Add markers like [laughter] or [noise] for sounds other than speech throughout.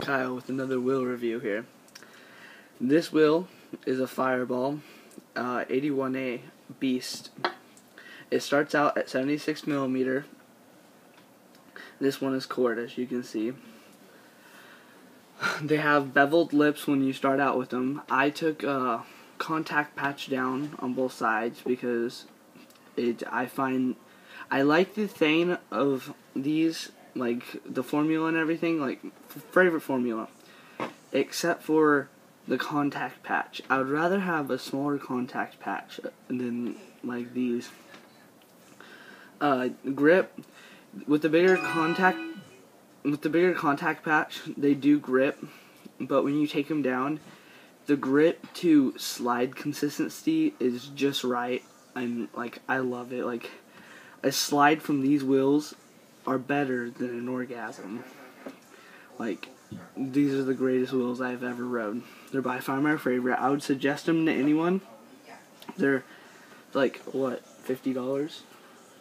Kyle with another wheel review here. This wheel is a Fireball uh, 81A Beast. It starts out at 76 millimeter. This one is cored, as you can see. [sighs] They have beveled lips when you start out with them. I took a contact patch down on both sides because it. I find I like the thing of these like the formula and everything, like favorite formula, except for the contact patch. I would rather have a smaller contact patch than like these. Uh, grip with the bigger contact with the bigger contact patch, they do grip, but when you take them down, the grip to slide consistency is just right. I'm like I love it. Like a slide from these wheels are better than an orgasm. Like, these are the greatest wheels I've ever rode. They're by far my favorite. I would suggest them to anyone. They're like what, fifty dollars?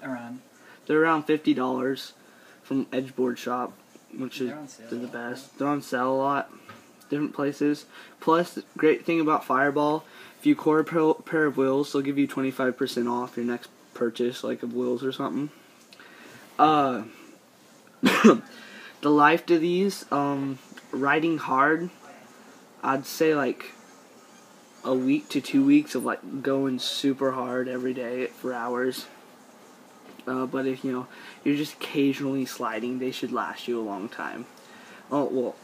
Around. They're around fifty dollars from Edgeboard Shop, which is They're the best. They're on sale a lot, different places. Plus, the great thing about Fireball, if you core a pair- pair of wheels, they'll give you twenty five percent off your next purchase, like of wheels or something. Uh, [coughs] the life to these, um, riding hard, I'd say like a week to two weeks of like going super hard every day for hours. Uh, but if you know you're just occasionally sliding, they should last you a long time. Oh well,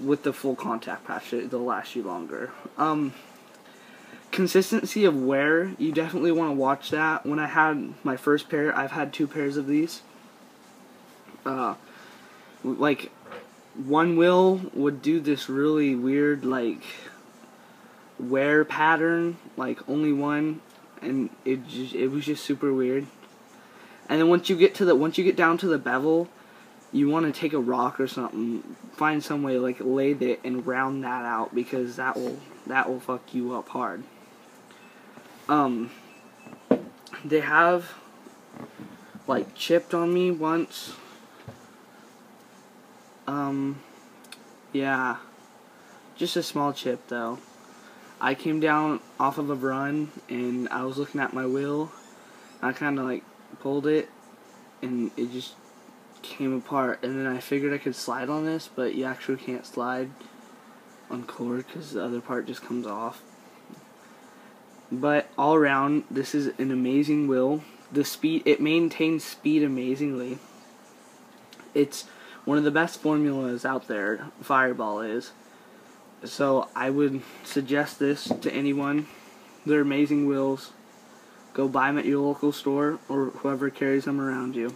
with the full contact patch, they'll last you longer. Um, consistency of wear, you definitely want to watch that. When I had my first pair, I've had two pairs of these. Uh, like one wheel would do this really weird like wear pattern, like only one, and it just, it was just super weird. And then once you get to the once you get down to the bevel, you want to take a rock or something, find some way to, like lay it and round that out because that will that will fuck you up hard. Um, they have like chipped on me once. Um, yeah, just a small chip though. I came down off of a run and I was looking at my wheel. I kind of like pulled it and it just came apart. And then I figured I could slide on this, but you actually can't slide on cored because the other part just comes off. But all around, this is an amazing wheel. The speed, it maintains speed amazingly. It's one of the best formulas out there, Fireball is. So I would suggest this to anyone. They're amazing wheels. Go buy them at your local store or whoever carries them around you.